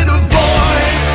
in a void.